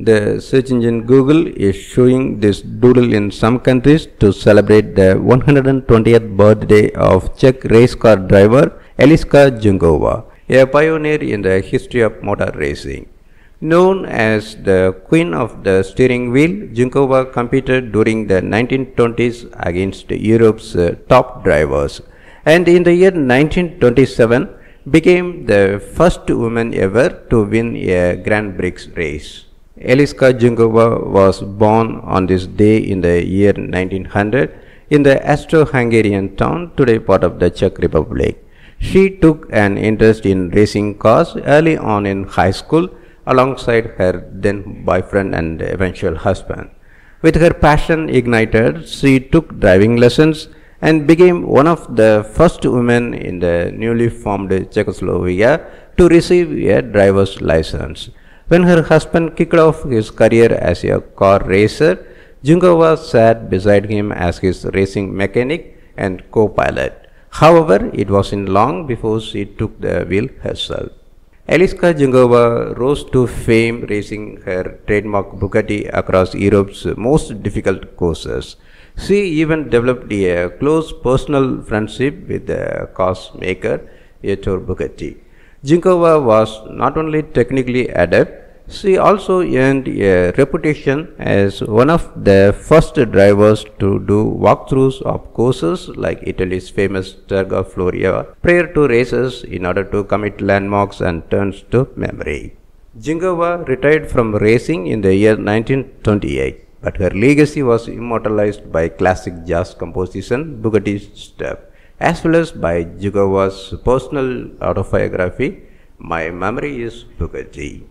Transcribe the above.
The search engine Google is showing this doodle in some countries to celebrate the 120th birthday of Czech race car driver Eliska Junkova, a pioneer in the history of motor racing. Known as the Queen of the Steering Wheel, Junkova competed during the 1920s against Europe's uh, top drivers and in the year 1927 became the first woman ever to win a Grand Prix race. Eliska Junkova was born on this day in the year 1900 in the Austro-Hungarian town today part of the Czech Republic. She took an interest in racing cars early on in high school alongside her then boyfriend and eventual husband. With her passion ignited, she took driving lessons and became one of the first women in the newly formed Czechoslovakia to receive a driver's license. When her husband kicked off his career as a car racer, Junkova sat beside him as his racing mechanic and co-pilot. However, it wasn't long before she took the wheel herself. Eliska Junkova rose to fame racing her trademark Bugatti across Europe's most difficult courses. She even developed a close personal friendship with the car's maker, Ettore Bugatti. Junkova was not only technically adept, she also earned a reputation as one of the first drivers to do walkthroughs of courses like Italy's famous Targa Florio prior to races in order to commit landmarks and turns to memory. Junkova retired from racing in the year 1928, but her legacy was immortalized by classic jazz composition Bugatti's Step, as well as by Junkova's personal autobiography, My Memory is Bugatti.